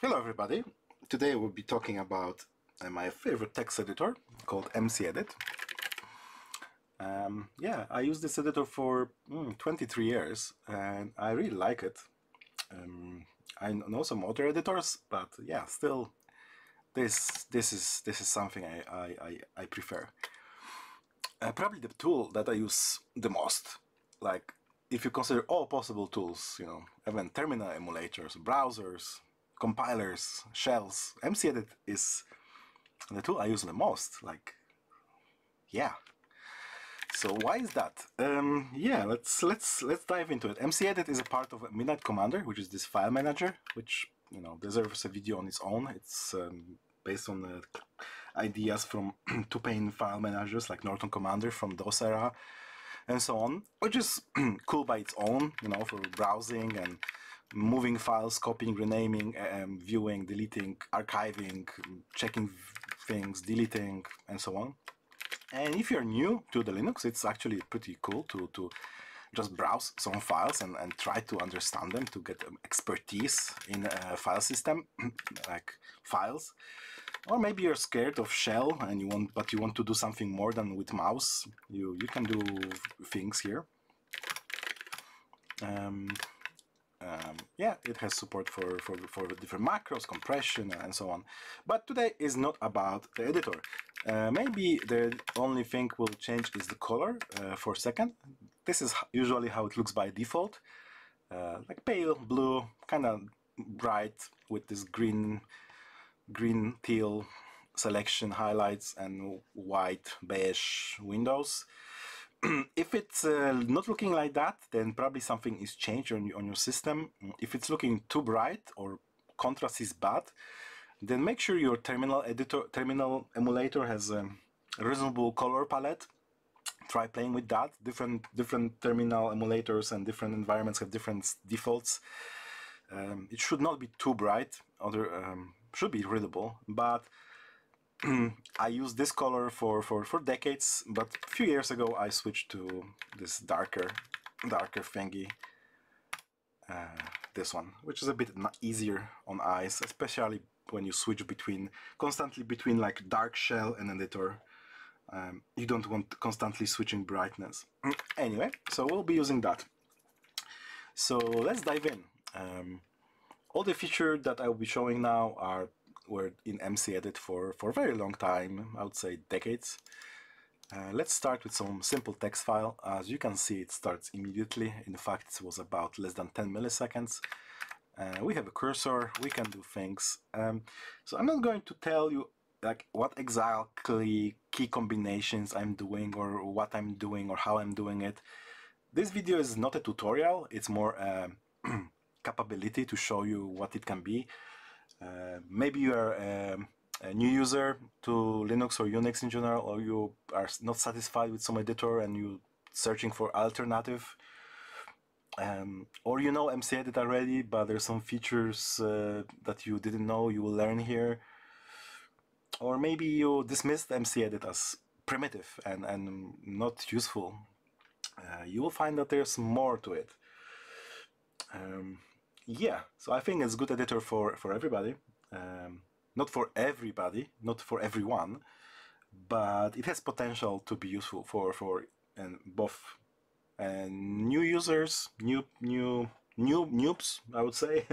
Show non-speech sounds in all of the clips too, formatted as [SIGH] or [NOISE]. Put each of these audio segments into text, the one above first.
Hello everybody. Today we'll be talking about uh, my favorite text editor called MCEdit. Um, yeah, I use this editor for mm, 23 years and I really like it. Um, I know some other editors, but yeah, still this this is this is something I, I, I, I prefer. Uh, probably the tool that I use the most, like if you consider all possible tools, you know, even terminal emulators, browsers, compilers, shells, MCEdit is the tool I use the most. Like, yeah. So why is that? Um, yeah, let's let's let's dive into it. MCEdit is a part of Midnight Commander, which is this file manager, which you know deserves a video on its own. It's um, based on the ideas from [CLEARS THROAT] two-pane file managers like Norton Commander from DOS era and so on, which is [CLEARS THROAT] cool by its own, you know, for browsing and moving files, copying, renaming, um, viewing, deleting, archiving, checking things, deleting, and so on. And if you're new to the Linux, it's actually pretty cool to, to just browse some files and, and try to understand them to get um, expertise in a file system, [CLEARS THROAT] like files. Or maybe you're scared of shell and you want, but you want to do something more than with mouse. You you can do things here. Um, um, yeah, it has support for, for, for different macros, compression, and so on. But today is not about the editor. Uh, maybe the only thing will change is the color uh, for a second. This is usually how it looks by default. Uh, like pale blue, kind of bright with this green, green teal selection highlights and white beige windows. [CLEARS THROAT] if it's uh, not looking like that, then probably something is changed on, on your system. If it's looking too bright or contrast is bad, then make sure your terminal editor, terminal emulator has a reasonable color palette. Try playing with that. Different different terminal emulators and different environments have different defaults. Um, it should not be too bright. Other um, should be readable, but [CLEARS THROAT] I used this color for, for, for decades, but a few years ago I switched to this darker, darker thingy. Uh, this one, which is a bit easier on eyes, especially when you switch between constantly between like dark shell and editor. Um, you don't want constantly switching brightness. [CLEARS THROAT] Anyway, so we'll be using that. So let's dive in. Um, all the features that I will be showing now are were in MCEdit for, for a very long time, I would say decades. Uh, let's start with some simple text file. As you can see, it starts immediately. In fact, it was about less than 10 milliseconds. Uh, we have a cursor, we can do things. Um, so I'm not going to tell you like what exactly key combinations I'm doing or what I'm doing or how I'm doing it. This video is not a tutorial, it's more a [CLEARS THROAT] capability to show you what it can be. Uh, maybe you are um, a new user to Linux or Unix in general, or you are not satisfied with some editor and you searching for alternative. Um, or you know MCEdit already, but there's some features uh, that you didn't know you will learn here. Or maybe you dismissed MCEdit as primitive and, and not useful. Uh, you will find that there's more to it. Um, yeah, so I think it's good editor for, for everybody. Um, not for everybody, not for everyone, but it has potential to be useful for, for and both and new users, new new new noobs, I would say.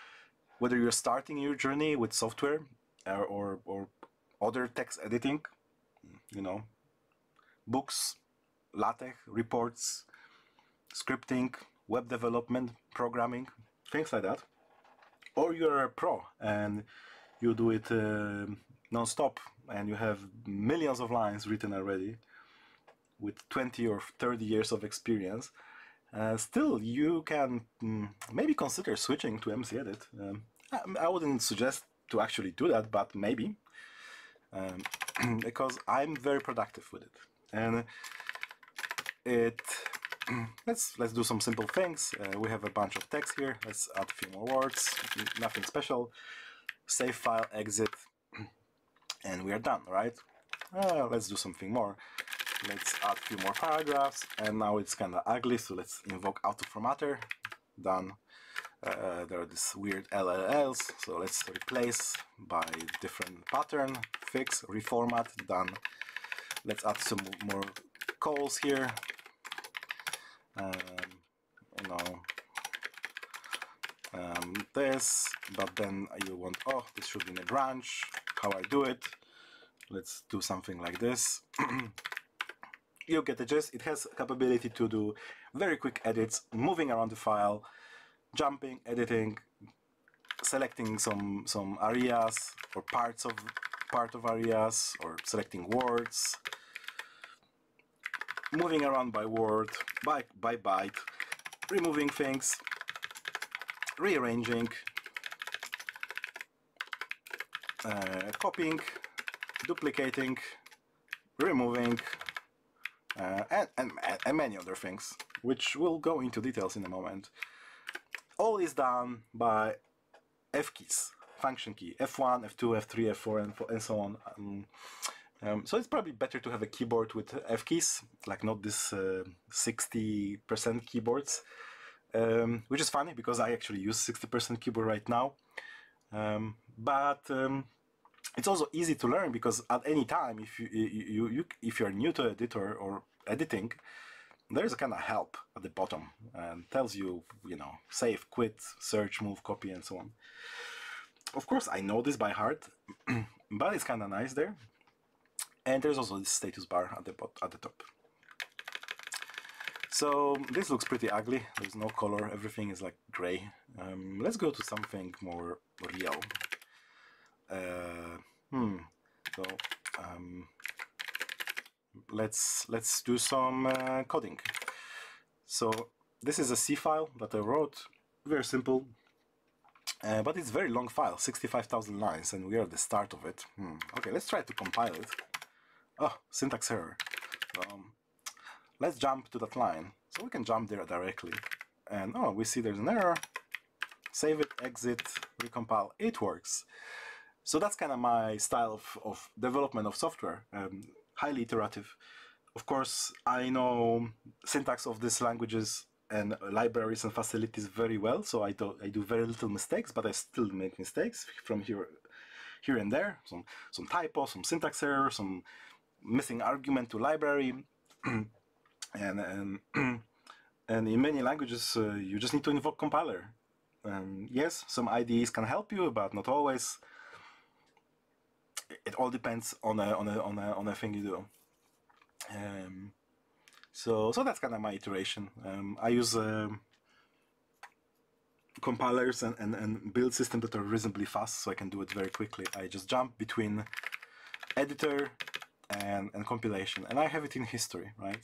[LAUGHS] Whether you're starting your journey with software or, or, or other text editing, you know, books, LaTeX, reports, scripting, web development, programming, things like that. Or you're a pro and you do it uh, non-stop and you have millions of lines written already with 20 or 30 years of experience. Uh, still, you can mm, maybe consider switching to MCEdit. Um, I, I, wouldn't suggest to actually do that, but maybe. Um, [CLEARS THROAT] because I'm very productive with it. And it [CLEARS THROAT] let's let's do some simple things. Uh, we have a bunch of text here. Let's add a few more words. Nothing special. Save file, exit, [CLEARS THROAT] and we are done, right? Uh, let's do something more. Let's add a few more paragraphs, and now it's kind of ugly, so let's invoke auto formatter. Done. uh, there are these weird LLLs, so let's replace by different pattern, fix, reformat, done. Let's add some more calls here. Um, you know, um, this, but then you want, oh, this should be in a branch. How I do it? Let's do something like this. [CLEARS THROAT] you get the gist. It has capability to do very quick edits, moving around the file, jumping, editing, selecting some some areas or parts of part of areas or selecting words, moving around by word, by by byte, removing things, rearranging, uh, copying, duplicating, removing, uh, and, and, and many other things, which we'll go into details in a moment. All is done by F keys, function key, F1, F2, F3, F4, and, and so on. Um, um, so it's probably better to have a keyboard with F keys, like not this 60% uh, keyboards, um, which is funny because I actually use 60% keyboard right now. Um, but um, it's also easy to learn because at any time, if you, you, you if you're new to editor or editing, there's a kind of help at the bottom and tells you, you know, save, quit, search, move, copy, and so on. Of course, I know this by heart, [CLEARS THROAT] but it's kind of nice there. And there's also this status bar at the at the top. So this looks pretty ugly. There's no color. Everything is like gray. Um, let's go to something more real. Uh, hmm. So um, let's let's do some uh, coding. So this is a C file that I wrote. Very simple. Uh, but it's a very long file, 65,000 lines, and we are at the start of it. Hmm. Okay, let's try to compile it. Oh, syntax error. Um, let's jump to that line. So we can jump there directly. And oh, we see there's an error. Save it, exit, recompile. It works. So that's kind of my style of, of development of software, um, highly iterative. Of course, I know syntax of these languages and libraries and facilities very well, so I do, I do very little mistakes, but I still make mistakes from here here and there. Some, some typo, some syntax errors, some missing argument to library. [CLEARS THROAT] and, and, [CLEARS THROAT] and in many languages, uh, you just need to invoke compiler. And yes, some IDEs can help you, but not always it all depends on a on a on a on a thing you do. Um, so so that's kind of my iteration. Um, I use um, compilers and, and, and build systems that are reasonably fast, so I can do it very quickly. I just jump between editor and, and compilation, and I have it in history, right?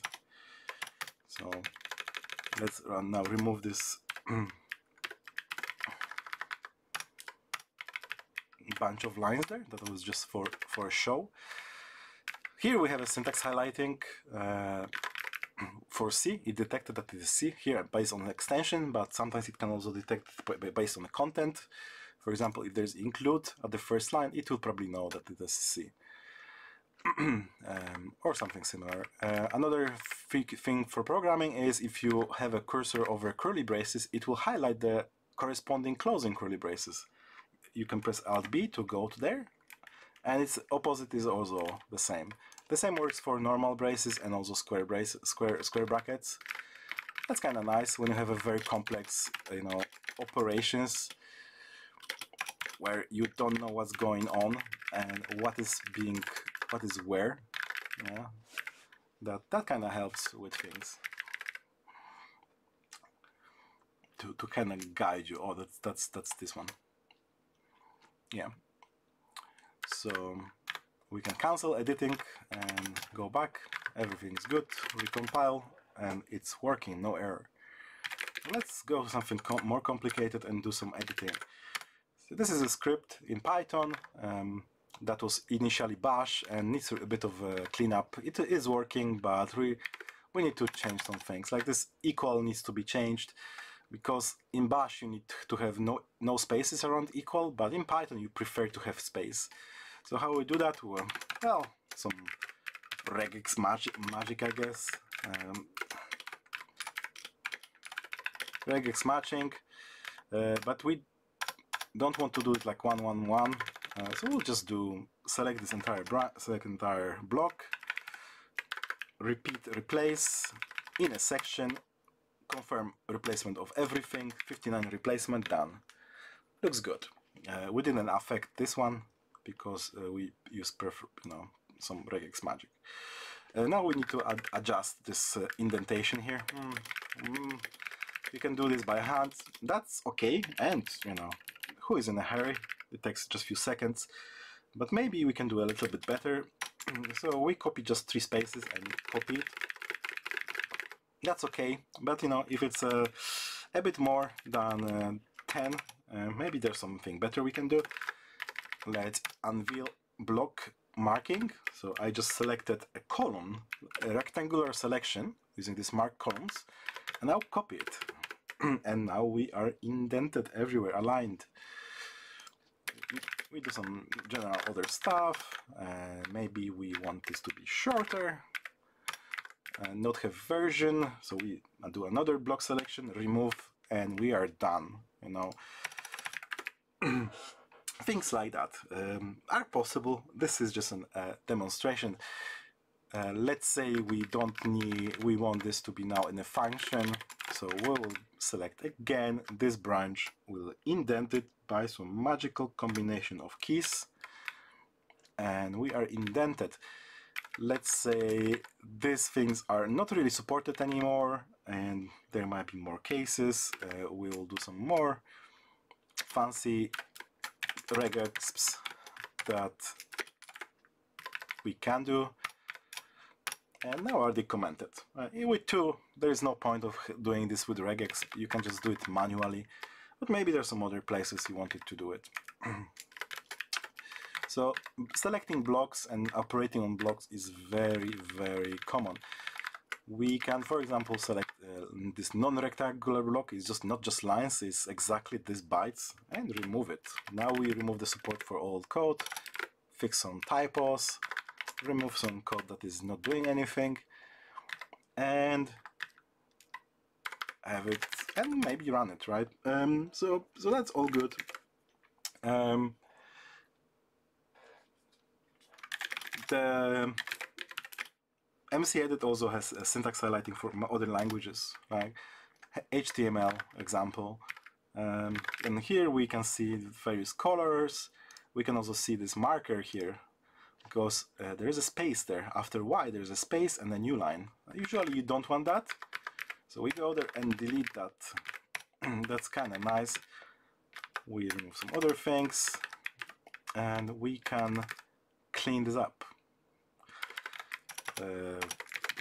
So let's run now remove this [CLEARS THROAT] bunch of lines there that was just for for a show. Here we have a syntax highlighting uh, [CLEARS THROAT] for C. It detected that it is C here based on an extension but sometimes it can also detect based on the content. For example if there's include at the first line it will probably know that it is C [CLEARS THROAT] um, or something similar. Uh, another thing for programming is if you have a cursor over curly braces, it will highlight the corresponding closing curly braces you can press Alt B to go to there and its opposite is also the same. The same works for normal braces and also square braces, square square brackets. That's kind of nice when you have a very complex, you know, operations where you don't know what's going on and what is being, what is where. Yeah, that that kind of helps with things. To to kind of guide you. Oh, that's that's that's this one. Yeah. So we can cancel editing and go back. Everything's good. Recompile and it's working. No error. Let's go something com more complicated and do some editing. So this is a script in Python. Um, that was initially bash and needs a bit of a cleanup it is working but we we need to change some things like this equal needs to be changed because in bash you need to have no, no spaces around equal, but in Python you prefer to have space. So how we do that? Well, well some regex magic, magic I guess. Um, regex matching. uh, but we don't want to do it like one one one uh, so we'll just do select this entire select entire block repeat replace in a section confirm replacement of everything 59 replacement done. Looks good. Uh, we didn't affect this one because uh, we use you know some regex magic. Uh, now we need to ad adjust this uh, indentation here. Mm, mm, you can do this by hand. That's okay. And you know who is in a hurry it takes just a few seconds but maybe we can do a little bit better. So we copy just three spaces and copy. It that's okay but you know if it's uh, a bit more than uh, 10 uh, maybe there's something better we can do. Let's unveil block marking. So I just selected a column a rectangular selection using these mark columns and I'll copy it. [CLEARS THROAT] And now we are indented everywhere aligned we do some general other stuff uh, maybe we want this to be shorter uh, not have version so we do another block selection remove and we are done you know. [CLEARS THROAT] Things like that um, are possible. This is just a uh, demonstration. Uh, let's say we don't need we want this to be now in a function so we will select again this branch. We'll indent it by some magical combination of keys. And we are indented. Let's say these things are not really supported anymore and there might be more cases. Uh, we will do some more fancy regexps that we can do and now are commented. Uh, with 2 there is no point of doing this with regex you can just do it manually but maybe there's some other places you wanted to do it [CLEARS THROAT] So selecting blocks and operating on blocks is very, very common. We can, for example, select uh, this non-rectangular block. It's just not just lines, it's exactly this bytes and remove it. Now we remove the support for old code, fix some typos, remove some code that is not doing anything, and have it and maybe run it, right? Um, so, so that's all good. Um, the MCEdit also has syntax highlighting for other languages, like HTML example. Um, and here we can see various colors. We can also see this marker here because uh, there is a space there. After Y, there's a space and a new line. Usually you don't want that. So we go there and delete that. [CLEARS THROAT] That's kind of nice. We remove some other things and we can clean this up. Uh,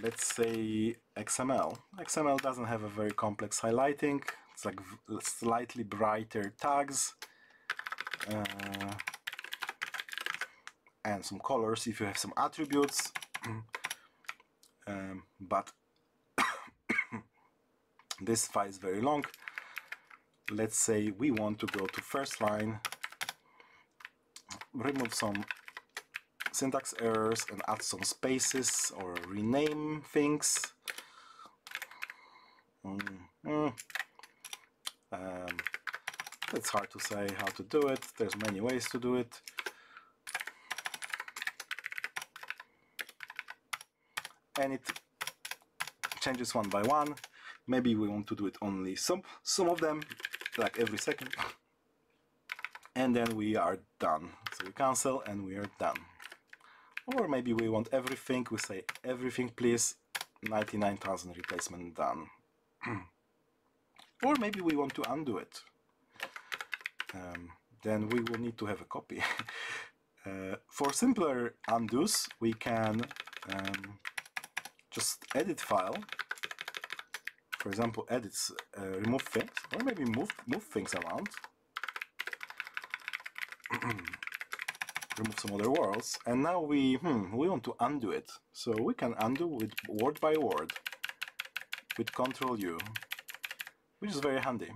let's say XML. XML doesn't have a very complex highlighting. It's like slightly brighter tags uh, and some colors if you have some attributes. [CLEARS THROAT] um, but [COUGHS] this file is very long. Let's say we want to go to first line, remove some syntax errors and add some spaces or rename things. Mm -hmm. um, it's hard to say how to do it. There's many ways to do it. And it changes one by one. Maybe we want to do it only some some of them, like every second. And then we are done. So we cancel and we are done or maybe we want everything we say everything please 99,000 replacement done [CLEARS THROAT] or maybe we want to undo it um, then we will need to have a copy [LAUGHS] uh, for simpler undos we can um, just edit file. For example edits uh, remove things. Or maybe move move things around. [CLEARS THROAT] Remove some other words. And now we hmm, we want to undo it. So we can undo with word by word. With control U. Which is very handy.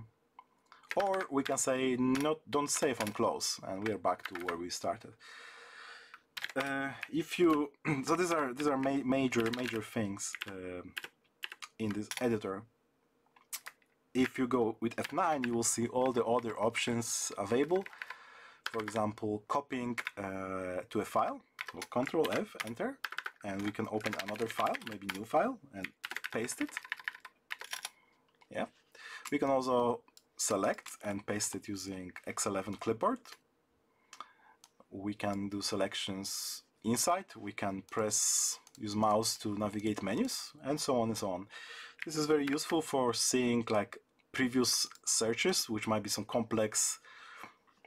Or we can say not don't save on close. And we are back to where we started uh, if you [CLEARS THROAT] so these are these are ma major major things uh, in this editor if you go with F9, you will see all the other options available. For example, copying uh, to a file, so Control F, enter, and we can open another file, maybe new file, and paste it. Yeah. We can also select and paste it using X11 clipboard. We can do selections inside. We can press, use mouse to navigate menus, and so on and so on. This is very useful for seeing like previous searches, which might be some complex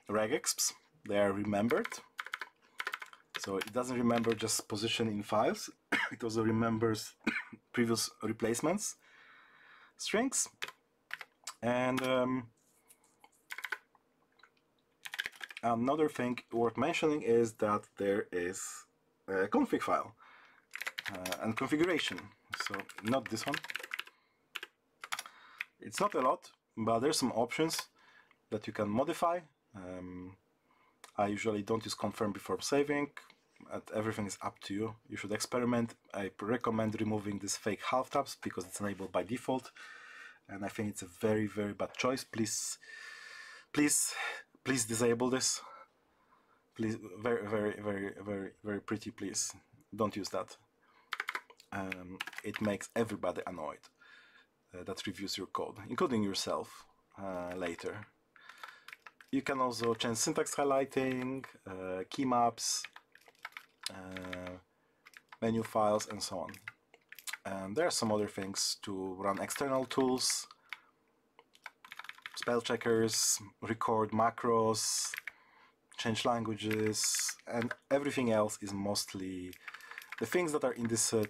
regexps. They are remembered. So it doesn't remember just position in files. [COUGHS] it also remembers [COUGHS] previous replacements, strings, and um, another thing worth mentioning is that there is a config file uh, and configuration. So not this one, it's not a lot, but there's some options that you can modify. Um, I usually don't use confirm before saving. everything is up to you. You should experiment. I recommend removing these fake half tabs because it's enabled by default, and I think it's a very very bad choice. Please, please, please disable this. Please, very very very very very pretty. Please don't use that. Um, it makes everybody annoyed. Uh, that reviews your code, including yourself uh, later. You can also change syntax highlighting, uh, key maps, menu files, and so on. And there are some other things to run external tools, spell checkers, record macros, change languages, and everything else is mostly the things that are in this uh,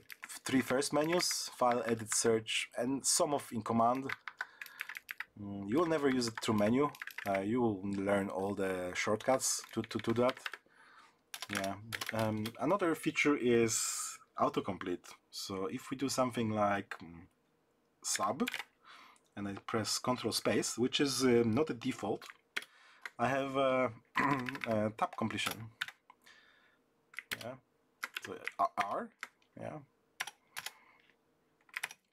three first menus, file, edit, search, and some of in command. Mm, you will never use it through menu. Uh, you will learn all the shortcuts to, to, to that. Yeah. Um, another feature is autocomplete. So if we do something like um, sub, and I press Control Space, which is uh, not a default, I have uh, [CLEARS THROAT] tab completion. Yeah. So R, yeah,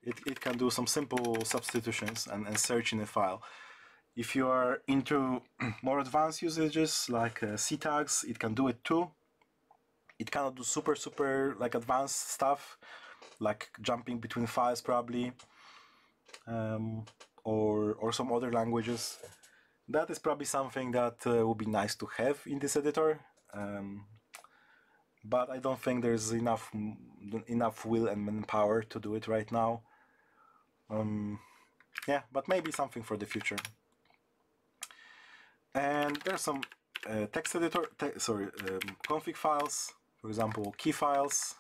it, it can do some simple substitutions and, and search in a file. If you are into [CLEARS THROAT] more advanced usages like uh, C tags, it can do it too. It cannot do super, super like advanced stuff, like jumping between files probably, um, or, or some other languages. That is probably something that uh, would be nice to have in this editor. Um, but I don't think there's enough enough will and manpower to do it right now. Um, yeah, but maybe something for the future. And there's some uh, text editor, te sorry, um, config files, for example, key files.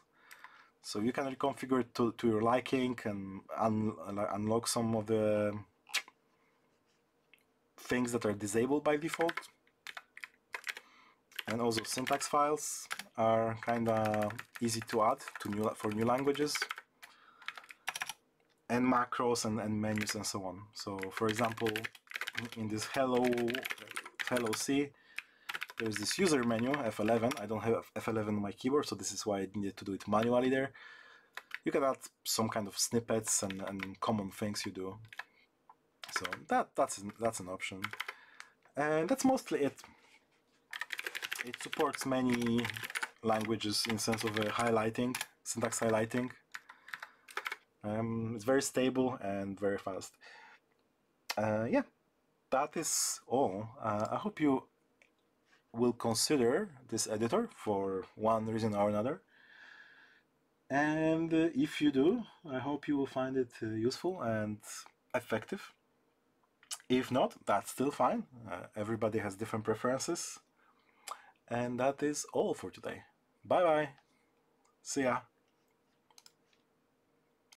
So you can reconfigure it to, to your liking and un unlock some of the things that are disabled by default. And also syntax files are kind of easy to add to new for new languages and macros and, and menus and so on. So for example, in this hello hello C, there's this user menu, F11. I don't have F11 on my keyboard, so this is why I needed to do it manually there. You can add some kind of snippets and, and common things you do. So that that's that's an option. And that's mostly it. It supports many languages in sense of uh, highlighting, syntax highlighting. Um, it's very stable and very fast. Uh, yeah, that is all. Uh, I hope you will consider this editor for one reason or another. And uh, if you do, I hope you will find it uh, useful and effective. If not, that's still fine. Uh, everybody has different preferences. And that is all for today. Bye bye. See ya.